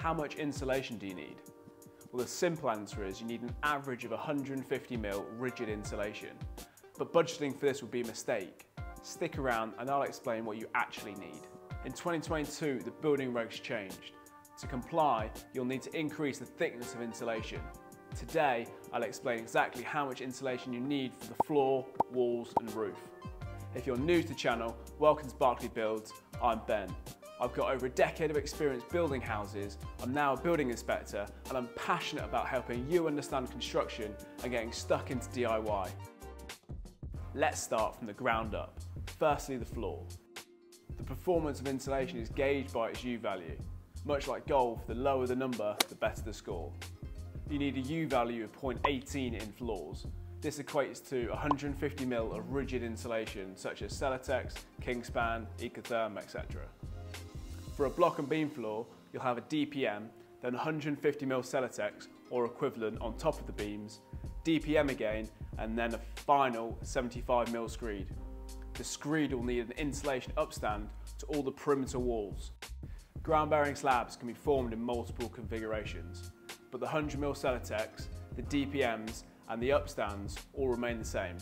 How much insulation do you need? Well, the simple answer is you need an average of 150mm rigid insulation. But budgeting for this would be a mistake. Stick around and I'll explain what you actually need. In 2022, the building regs changed. To comply, you'll need to increase the thickness of insulation. Today, I'll explain exactly how much insulation you need for the floor, walls and roof. If you're new to the channel, welcome to Berkley Builds, I'm Ben. I've got over a decade of experience building houses, I'm now a building inspector and I'm passionate about helping you understand construction and getting stuck into DIY. Let's start from the ground up. Firstly, the floor. The performance of insulation is gauged by its U value. Much like golf, the lower the number, the better the score. You need a U value of 0.18 in floors. This equates to 150ml of rigid insulation such as Celotex, Kingspan, Ecotherm, etc. For a block and beam floor, you'll have a DPM, then 150ml Celotex or equivalent on top of the beams, DPM again, and then a final 75ml screed. The screed will need an insulation upstand to all the perimeter walls. Ground bearing slabs can be formed in multiple configurations, but the 100ml Celotex, the DPMs and the upstands all remain the same.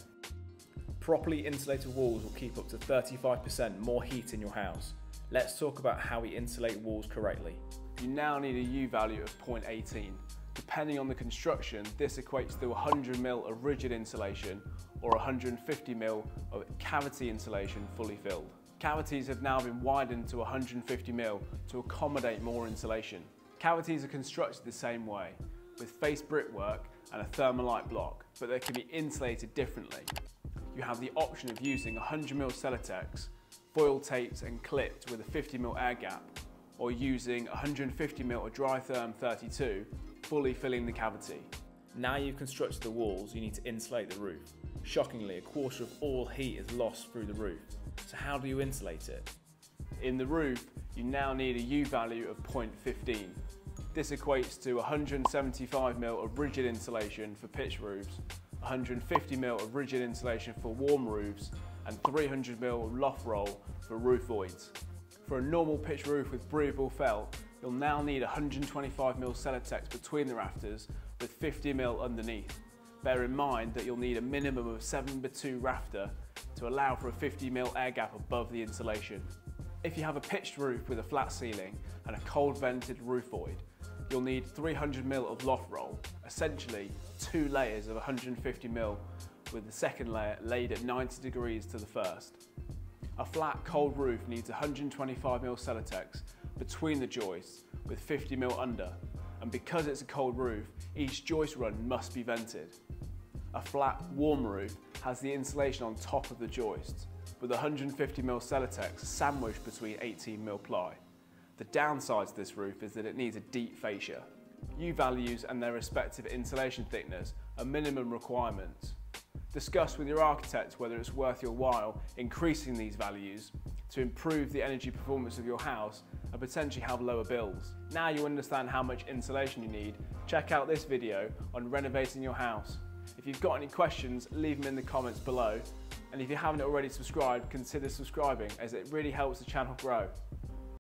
Properly insulated walls will keep up to 35% more heat in your house. Let's talk about how we insulate walls correctly. You now need a U value of 0.18. Depending on the construction, this equates to 100 mil of rigid insulation or 150 mil of cavity insulation fully filled. Cavities have now been widened to 150 mil to accommodate more insulation. Cavities are constructed the same way, with face brickwork and a thermalite block, but they can be insulated differently. You have the option of using 100 mil Celotex, foil taped and clipped with a 50mm air gap, or using 150ml of DriTherm 32, fully filling the cavity. Now you've constructed the walls, you need to insulate the roof. Shockingly, a quarter of all heat is lost through the roof. So how do you insulate it? In the roof, you now need a U value of 0.15. This equates to 175mm of rigid insulation for pitch roofs, 150ml of rigid insulation for warm roofs, and 300ml of loft roll for roof voids. For a normal pitch roof with breathable felt, you'll now need 125ml Celotex between the rafters with 50ml underneath. Bear in mind that you'll need a minimum of 7 by 2 rafter to allow for a 50ml air gap above the insulation. If you have a pitched roof with a flat ceiling and a cold vented roof void, you'll need 300ml of loft roll, essentially two layers of 150ml with the second layer laid at 90 degrees to the first. A flat cold roof needs 125ml Celotex between the joists with 50ml under and because it's a cold roof, each joist run must be vented. A flat, warm roof has the insulation on top of the joists, with 150ml Celotex sandwiched between 18ml ply. The downside to this roof is that it needs a deep fascia. U values and their respective insulation thickness are minimum requirements. Discuss with your architect whether it's worth your while increasing these values to improve the energy performance of your house and potentially have lower bills. Now you understand how much insulation you need, check out this video on renovating your house. If you've got any questions, leave them in the comments below. And if you haven't already subscribed, consider subscribing as it really helps the channel grow.